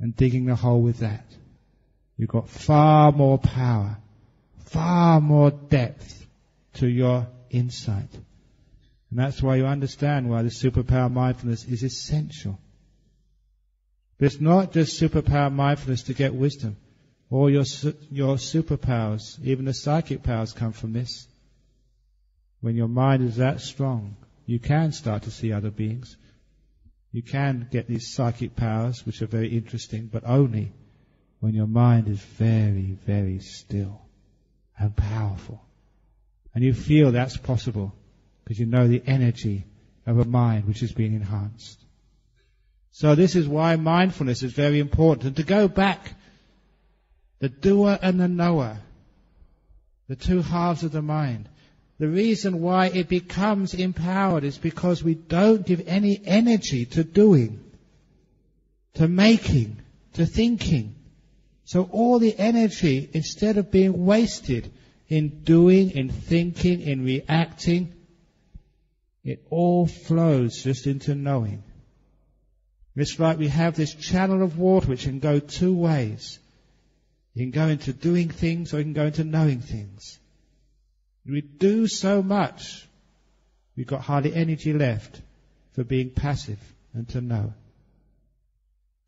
and digging the hole with that. You've got far more power, far more depth to your insight. And that's why you understand why the superpower mindfulness is essential. But it's not just superpower mindfulness to get wisdom. All your, your superpowers, even the psychic powers come from this. When your mind is that strong, you can start to see other beings. You can get these psychic powers, which are very interesting, but only when your mind is very, very still and powerful. And you feel that's possible because you know the energy of a mind which is being enhanced. So this is why mindfulness is very important. And to go back, the doer and the knower, the two halves of the mind. The reason why it becomes empowered is because we don't give any energy to doing, to making, to thinking. So all the energy, instead of being wasted in doing, in thinking, in reacting, it all flows just into knowing. It's like we have this channel of water which can go two ways. You can go into doing things or you can go into knowing things. We do so much, we've got hardly energy left for being passive and to know.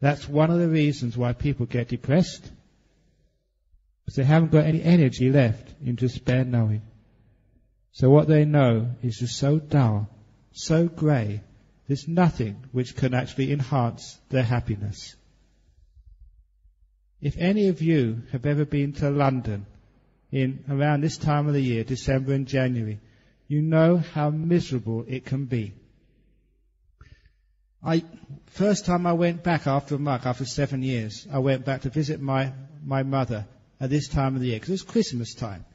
That's one of the reasons why people get depressed. Because they haven't got any energy left in just bare knowing. So what they know is just so dull, so grey, there's nothing which can actually enhance their happiness. If any of you have ever been to London in around this time of the year, December and January, you know how miserable it can be. I, first time I went back after a month, after seven years, I went back to visit my, my mother at this time of the year, because it was Christmas time.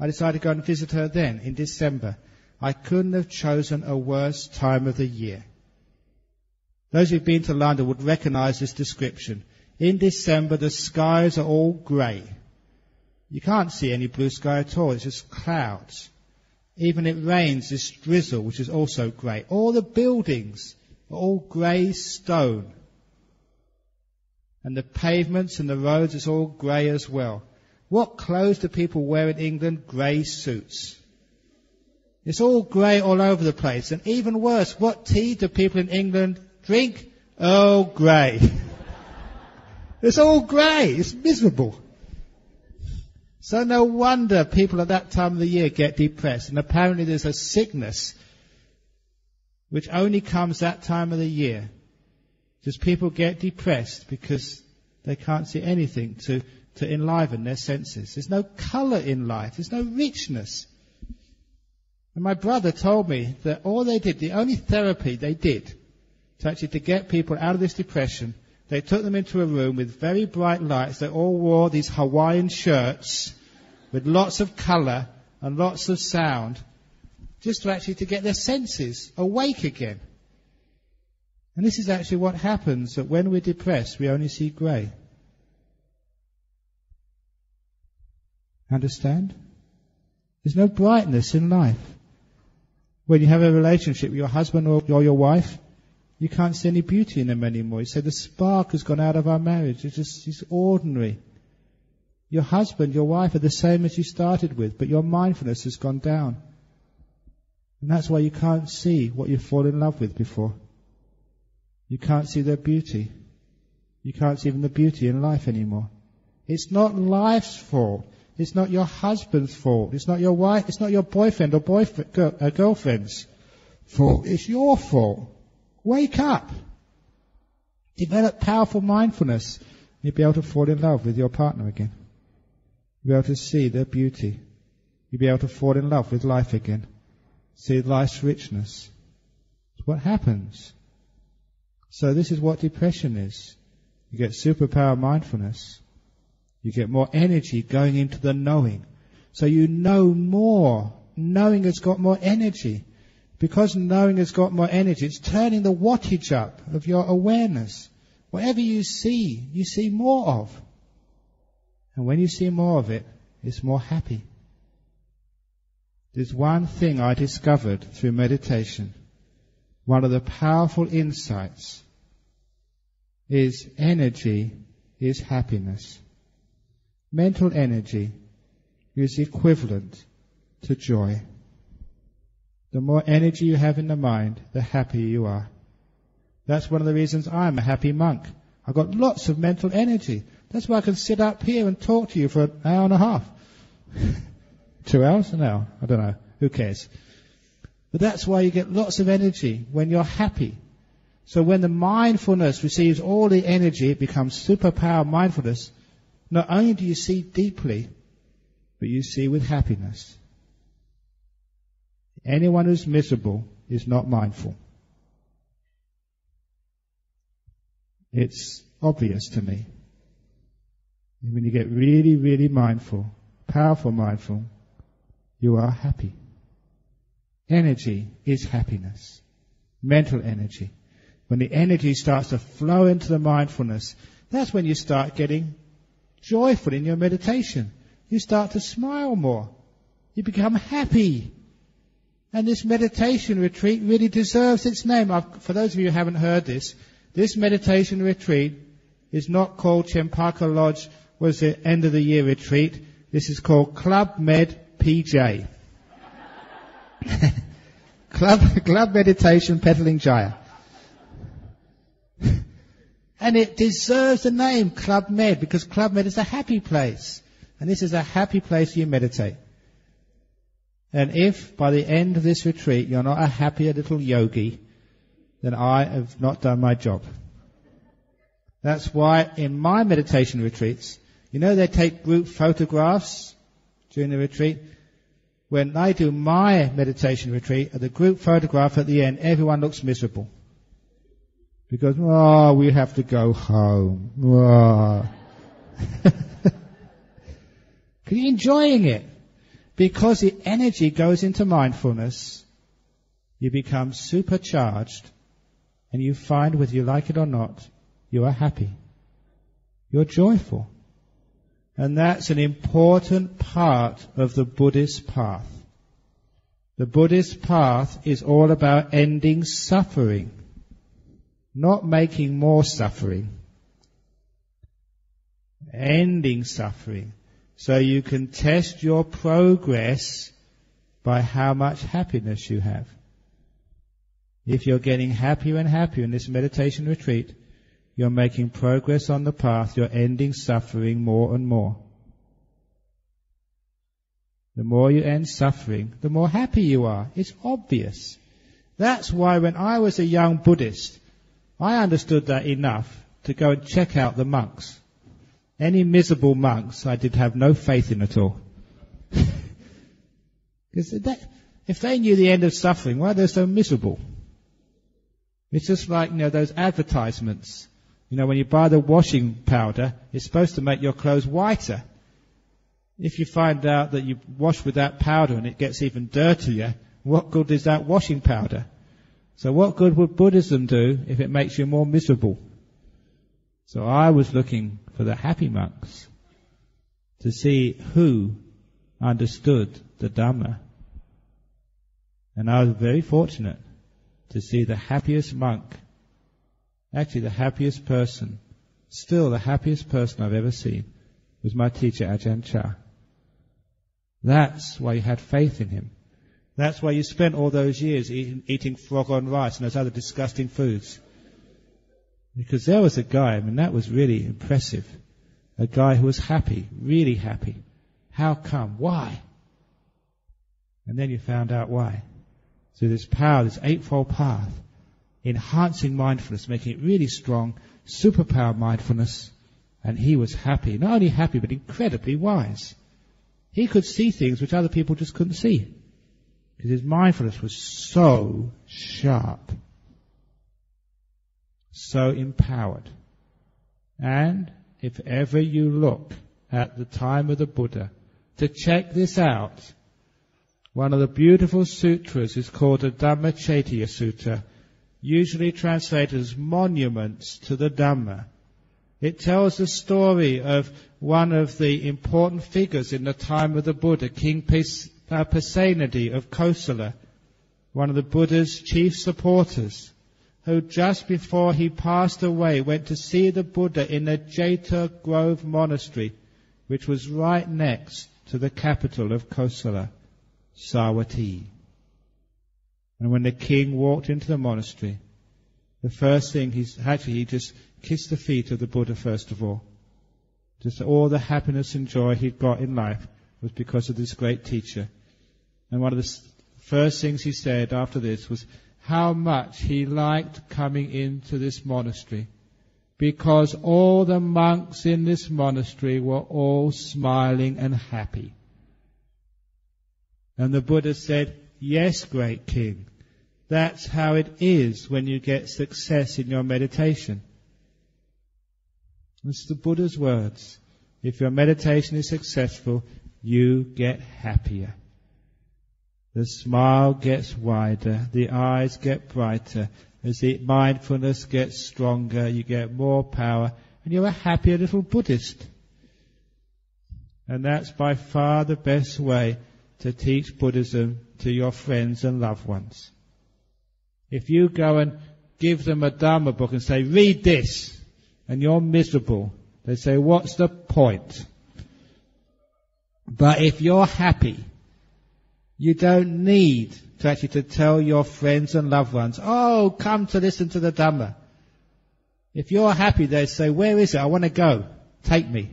I decided to go and visit her then, in December. I couldn't have chosen a worse time of the year. Those who've been to London would recognize this description. In December, the skies are all grey. You can't see any blue sky at all. It's just clouds. Even it rains, this drizzle, which is also grey. All the buildings are all grey stone. And the pavements and the roads is all grey as well. What clothes do people wear in England? Grey suits. It's all grey all over the place. And even worse, what tea do people in England drink Earl Grey. it's all grey. It's miserable. So no wonder people at that time of the year get depressed. And apparently there's a sickness which only comes that time of the year. Just people get depressed because they can't see anything to, to enliven their senses. There's no colour in life. There's no richness. And my brother told me that all they did, the only therapy they did to actually to get people out of this depression. They took them into a room with very bright lights. They all wore these Hawaiian shirts with lots of colour and lots of sound, just to actually to get their senses awake again. And this is actually what happens that when we're depressed, we only see grey. Understand? There's no brightness in life. When you have a relationship with your husband or, your wife, you can't see any beauty in them anymore. You say the spark has gone out of our marriage. It's just it's ordinary. Your husband, your wife are the same as you started with, but your mindfulness has gone down. And that's why you can't see what you fall in love with before. You can't see their beauty. You can't see even the beauty in life anymore. It's not life's fault. It's not your husband's fault. It's not your wife. It's not your boyfriend or boyfriend, girl, uh, girlfriend's fault. It's your fault. Wake up. Develop powerful mindfulness. You'll be able to fall in love with your partner again. You'll be able to see their beauty. You'll be able to fall in love with life again. See life's richness. It's what happens. So this is what depression is. You get superpower mindfulness. You get more energy going into the knowing. So you know more. Knowing has got more energy. Because knowing has got more energy, it's turning the wattage up of your awareness. Whatever you see, you see more of. And when you see more of it, it's more happy. There's one thing I discovered through meditation. One of the powerful insights is energy is happiness. Mental energy is equivalent to joy. The more energy you have in the mind, the happier you are. That's one of the reasons I'm a happy monk. I've got lots of mental energy. That's why I can sit up here and talk to you for an hour and a half. Two hours? An hour? I don't know. Who cares? But that's why you get lots of energy when you're happy. So when the mindfulness receives all the energy, it becomes superpower mindfulness. Not only do you see deeply, but you see with happiness. Anyone who's miserable is not mindful. It's obvious to me. When you get really, really mindful, powerful mindful, you are happy. Energy is happiness. Mental energy. When the energy starts to flow into the mindfulness, that's when you start getting joyful in your meditation. You start to smile more. You become happy. And this meditation retreat really deserves its name. I've, for those of you who haven't heard this, this meditation retreat is not called Chempaka Lodge, was the end of the year retreat. This is called Club Med PJ. Club, Club Meditation Petaling Jaya. and it deserves the name Club Med because Club Med is a happy place. And this is a happy place you meditate. And if by the end of this retreat you're not a happier little yogi, then I have not done my job. That's why in my meditation retreats, you know they take group photographs during the retreat? When I do my meditation retreat, at the group photograph at the end, everyone looks miserable. Because, oh, we have to go home. Oh. you enjoying it. Because the energy goes into mindfulness, you become supercharged and you find whether you like it or not, you are happy. You're joyful. And that's an important part of the Buddhist path. The Buddhist path is all about ending suffering, not making more suffering. Ending suffering. So you can test your progress by how much happiness you have. If you're getting happier and happier in this meditation retreat, you're making progress on the path, you're ending suffering more and more. The more you end suffering, the more happy you are. It's obvious. That's why when I was a young Buddhist, I understood that enough to go and check out the monks. Any miserable monks I did have no faith in at all. Because if they knew the end of suffering, why are they so miserable? It's just like, you know, those advertisements. You know, when you buy the washing powder, it's supposed to make your clothes whiter. If you find out that you wash with that powder and it gets even dirtier, what good is that washing powder? So what good would Buddhism do if it makes you more miserable? So I was looking for the happy monks to see who understood the Dhamma. And I was very fortunate to see the happiest monk, actually the happiest person, still the happiest person I've ever seen, was my teacher Ajahn Chah. That's why you had faith in him. That's why you spent all those years eating, eating frog on rice and those other disgusting foods. Because there was a guy, I mean, that was really impressive. A guy who was happy, really happy. How come? Why? And then you found out why. So this power, this eightfold path, enhancing mindfulness, making it really strong, superpower mindfulness, and he was happy. Not only happy, but incredibly wise. He could see things which other people just couldn't see. Because his mindfulness was so sharp so empowered. And if ever you look at the time of the Buddha to check this out, one of the beautiful sutras is called the Dhammacettiya Sutta, usually translated as monuments to the Dhamma. It tells the story of one of the important figures in the time of the Buddha, King uh, Pasenadi of Kosala, one of the Buddha's chief supporters who just before he passed away went to see the Buddha in the Jeta Grove Monastery, which was right next to the capital of Kosala, Savatthi. And when the king walked into the monastery, the first thing he's actually he just kissed the feet of the Buddha first of all. Just all the happiness and joy he'd got in life was because of this great teacher. And one of the first things he said after this was how much he liked coming into this monastery because all the monks in this monastery were all smiling and happy. And the Buddha said, Yes, great king. That's how it is when you get success in your meditation. It's the Buddha's words. If your meditation is successful, you get happier. The smile gets wider, the eyes get brighter, as the mindfulness gets stronger, you get more power, and you're a happier little Buddhist. And that's by far the best way to teach Buddhism to your friends and loved ones. If you go and give them a Dharma book and say, read this, and you're miserable, they say, what's the point? But if you're happy, you don't need to actually to tell your friends and loved ones, oh, come to listen to the Dhamma. If you're happy, they say, where is it? I want to go. Take me.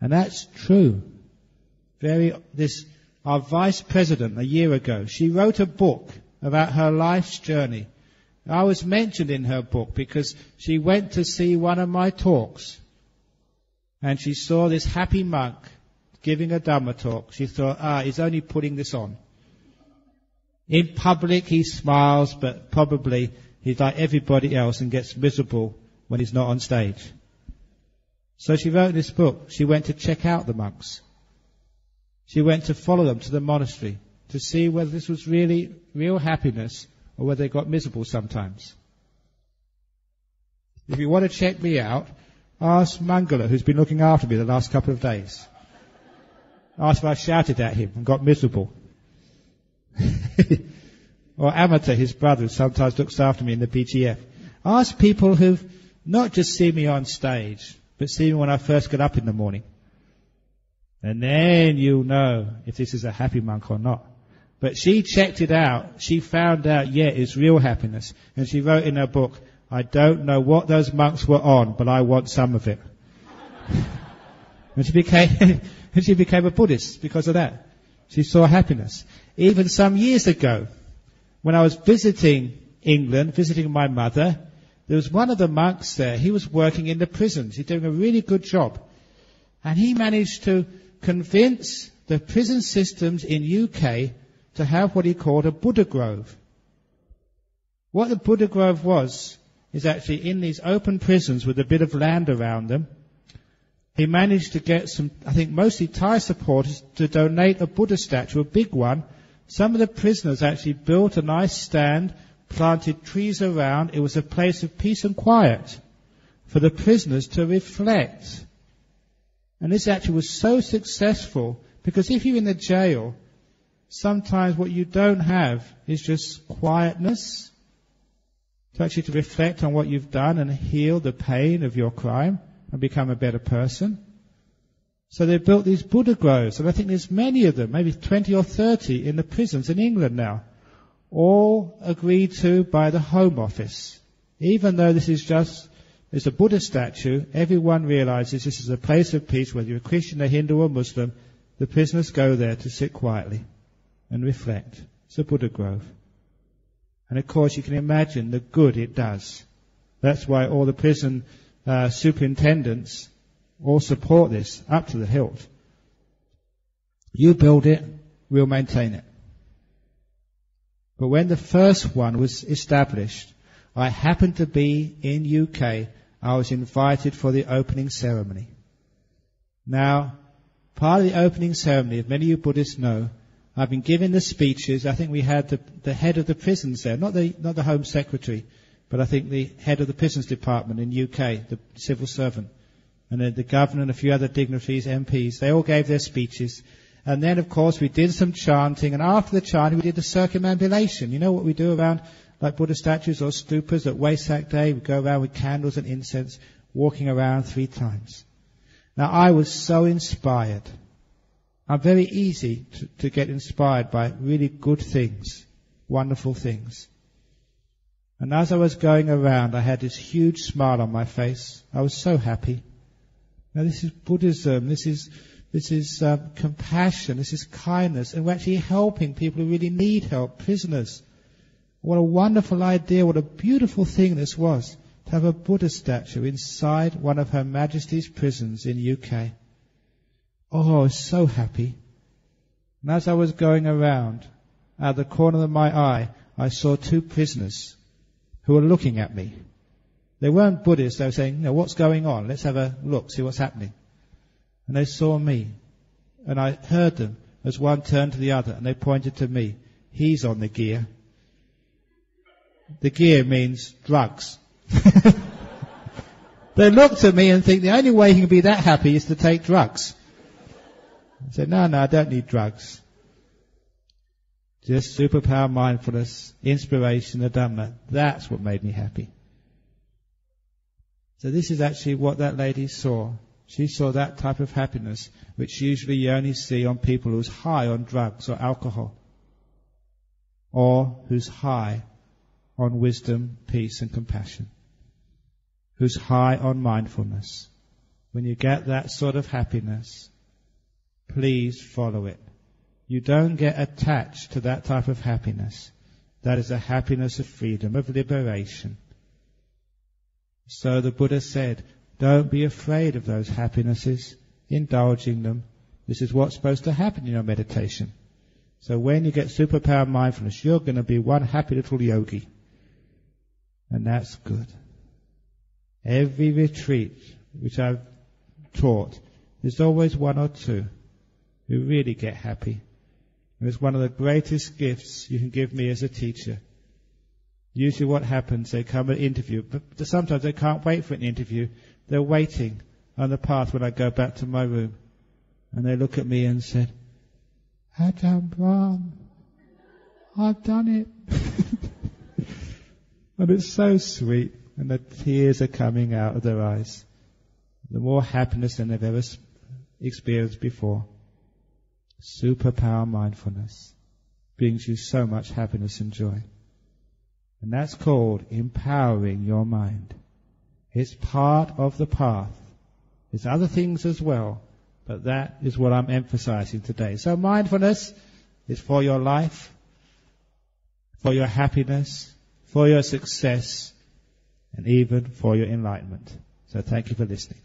And that's true. Very, this, our vice president a year ago, she wrote a book about her life's journey. I was mentioned in her book because she went to see one of my talks and she saw this happy monk giving a Dhamma talk, she thought, ah, he's only putting this on. In public, he smiles, but probably he's like everybody else and gets miserable when he's not on stage. So she wrote this book. She went to check out the monks. She went to follow them to the monastery to see whether this was really real happiness or whether they got miserable sometimes. If you want to check me out, ask Mangala, who's been looking after me the last couple of days. If I shouted at him and got miserable. or Amateur, his brother, who sometimes looks after me in the PTF. Ask people who've not just seen me on stage, but seen me when I first get up in the morning. And then you'll know if this is a happy monk or not. But she checked it out. She found out, yeah, it's real happiness. And she wrote in her book, I don't know what those monks were on, but I want some of it. and she became, and she became a Buddhist because of that. She saw happiness. Even some years ago, when I was visiting England, visiting my mother, there was one of the monks there. He was working in the prisons. He's doing a really good job. And he managed to convince the prison systems in UK to have what he called a Buddha Grove. What the Buddha Grove was, is actually in these open prisons with a bit of land around them, he managed to get some, I think mostly Thai supporters, to donate a Buddha statue, a big one. Some of the prisoners actually built a nice stand, planted trees around. It was a place of peace and quiet for the prisoners to reflect. And this actually was so successful because if you're in the jail, sometimes what you don't have is just quietness to actually to reflect on what you've done and heal the pain of your crime and become a better person. So they built these Buddha groves, and I think there's many of them, maybe 20 or 30 in the prisons in England now, all agreed to by the Home Office. Even though this is just, it's a Buddha statue, everyone realizes this is a place of peace, whether you're a Christian, a Hindu or Muslim, the prisoners go there to sit quietly and reflect. It's a Buddha grove. And of course you can imagine the good it does. That's why all the prison uh, superintendents all support this up to the hilt. You build it, we'll maintain it. But when the first one was established, I happened to be in UK. I was invited for the opening ceremony. Now, part of the opening ceremony, as many of you Buddhists know, I've been giving the speeches. I think we had the, the head of the prisons there, not the, not the Home Secretary, but I think the head of the prisons department in UK, the civil servant, and the, the governor and a few other dignitaries, MPs, they all gave their speeches. And then, of course, we did some chanting, and after the chanting, we did the circumambulation. You know what we do around like Buddha statues or stupas at Wesak Day. We go around with candles and incense, walking around three times. Now I was so inspired. I'm very easy to, to get inspired by really good things, wonderful things. And as I was going around, I had this huge smile on my face. I was so happy. Now this is Buddhism. This is this is um, compassion. This is kindness, and we're actually helping people who really need help, prisoners. What a wonderful idea! What a beautiful thing this was to have a Buddha statue inside one of Her Majesty's prisons in UK. Oh, I was so happy. And as I was going around, out the corner of my eye, I saw two prisoners who were looking at me. They weren't Buddhists, they were saying, "No, what's going on? Let's have a look, see what's happening. And they saw me. And I heard them as one turned to the other and they pointed to me. He's on the gear. The gear means drugs. they looked at me and think the only way he can be that happy is to take drugs. I said, no, no, I don't need drugs. Just superpower mindfulness, inspiration, the Dhamma. That's what made me happy. So this is actually what that lady saw. She saw that type of happiness, which usually you only see on people who's high on drugs or alcohol, or who's high on wisdom, peace, and compassion, who's high on mindfulness. When you get that sort of happiness, please follow it. You don't get attached to that type of happiness. That is a happiness of freedom, of liberation. So the Buddha said, don't be afraid of those happinesses, indulging them. This is what's supposed to happen in your meditation. So when you get superpower mindfulness, you're going to be one happy little yogi. And that's good. Every retreat which I've taught, there's always one or two who really get happy. It's one of the greatest gifts you can give me as a teacher. Usually what happens, they come and interview, but sometimes they can't wait for an interview. They're waiting on the path when I go back to my room. And they look at me and said, Ajahn Brahm, I've done it. and it's so sweet. And the tears are coming out of their eyes. The more happiness than they've ever experienced before. Superpower mindfulness brings you so much happiness and joy. And that's called empowering your mind. It's part of the path. There's other things as well, but that is what I'm emphasizing today. So mindfulness is for your life, for your happiness, for your success, and even for your enlightenment. So thank you for listening.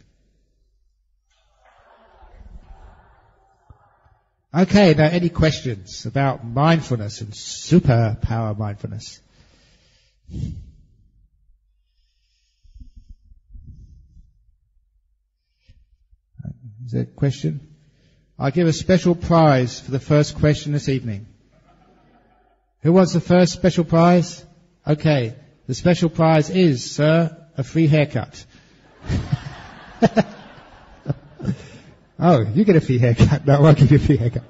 Okay, now any questions about mindfulness and superpower mindfulness? Is there a question? I'll give a special prize for the first question this evening. Who wants the first special prize? Okay. The special prize is, sir, a free haircut. oh, you get a free haircut. No, I'll give you a free haircut.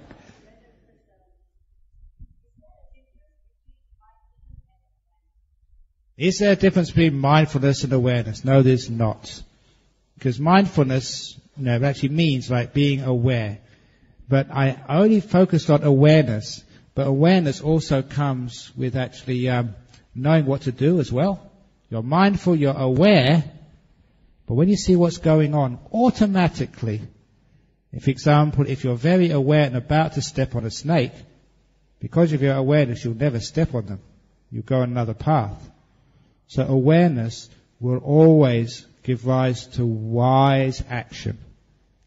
Is there a difference between mindfulness and awareness? No, there's not. Because mindfulness you know, actually means like being aware. But I only focused on awareness, but awareness also comes with actually um, knowing what to do as well. You're mindful, you're aware, but when you see what's going on, automatically, if example, if you're very aware and about to step on a snake, because of your awareness, you'll never step on them. You go another path. So awareness will always give rise to wise action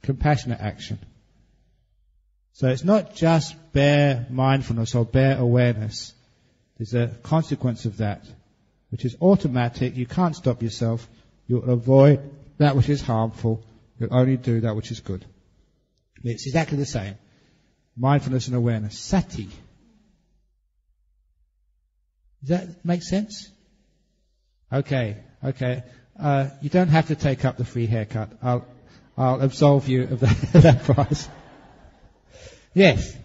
compassionate action. So it's not just bare mindfulness or bare awareness. There's a consequence of that, which is automatic. You can't stop yourself. You'll avoid that which is harmful. You'll only do that which is good. It's exactly the same. Mindfulness and awareness. Sati. Does that make sense? Okay, okay. Uh, you don't have to take up the free haircut. I'll, I'll absolve you of that, that price. Yes.